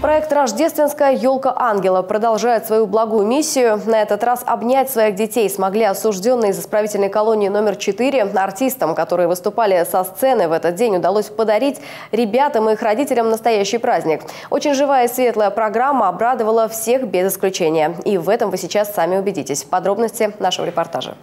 Проект «Рождественская елка ангела» продолжает свою благую миссию. На этот раз обнять своих детей смогли осужденные из исправительной колонии номер 4. Артистам, которые выступали со сцены в этот день, удалось подарить ребятам и их родителям настоящий праздник. Очень живая и светлая программа обрадовала всех без исключения. И в этом вы сейчас сами убедитесь. Подробности нашего репортажа.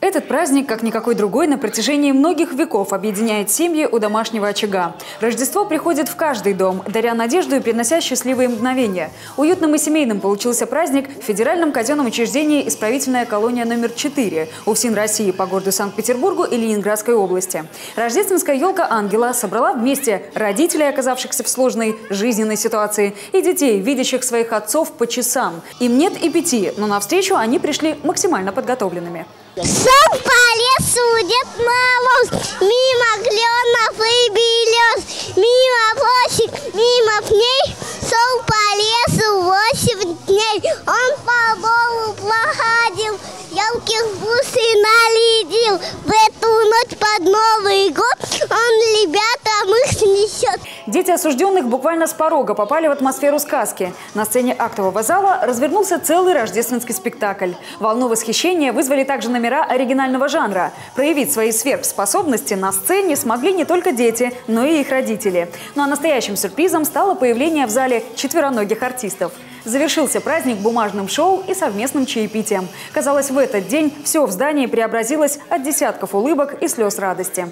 Этот праздник, как никакой другой, на протяжении многих веков объединяет семьи у домашнего очага. Рождество приходит в каждый дом, даря надежду и принося счастливые мгновения. Уютным и семейным получился праздник в Федеральном казенном учреждении «Исправительная колония номер 4» УФСИН России по городу Санкт-Петербургу и Ленинградской области. Рождественская елка ангела собрала вместе родителей, оказавшихся в сложной жизненной ситуации, и детей, видящих своих отцов по часам. Им нет и пяти, но навстречу они пришли максимально подготовленными. Сам по лесу Дед Мороз, мимо кленов и берез, мимо просек, мимо пней, шел по лесу восемь дней. Он по полу проходил, ярких бусей наледил. В эту ночь под Новый год он ребятам их снесет. Дети осужденных буквально с порога попали в атмосферу сказки. На сцене актового зала развернулся целый рождественский спектакль. Волну восхищения вызвали также номера оригинального жанра. Проявить свои сверхспособности на сцене смогли не только дети, но и их родители. Ну а настоящим сюрпризом стало появление в зале четвероногих артистов. Завершился праздник бумажным шоу и совместным чаепитием. Казалось, в этот день все в здании преобразилось от десятков улыбок и слез радости.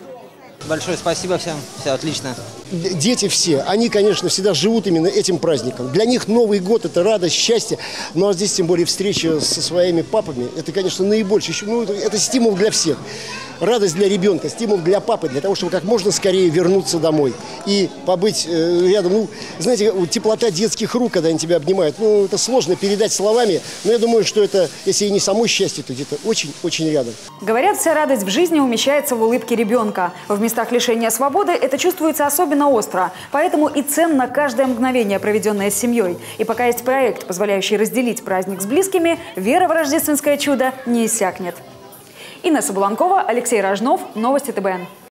Большое спасибо всем, все отлично. Дети все, они, конечно, всегда живут именно этим праздником. Для них Новый год – это радость, счастье. Ну а здесь, тем более, встреча со своими папами – это, конечно, наибольший. Ну, это стимул для всех радость для ребенка, стимул для папы, для того, чтобы как можно скорее вернуться домой и побыть э, рядом. Ну, знаете, теплота детских рук, когда они тебя обнимают, ну, это сложно передать словами, но я думаю, что это, если и не само счастье, то где-то очень-очень рядом. Говорят, вся радость в жизни умещается в улыбке ребенка. В местах лишения свободы это чувствуется особенно остро, поэтому и ценно каждое мгновение, проведенное с семьей. И пока есть проект, позволяющий разделить праздник с близкими, вера в рождественское чудо не иссякнет. Инесса Буланкова, Алексей Рожнов. Новости ТБН.